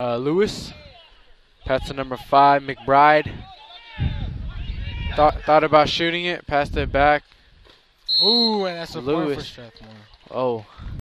uh, Lewis. Pass to number five, McBride. Thought thought about shooting it, passed it back. Ooh, and that's a point for Lewis. Oh,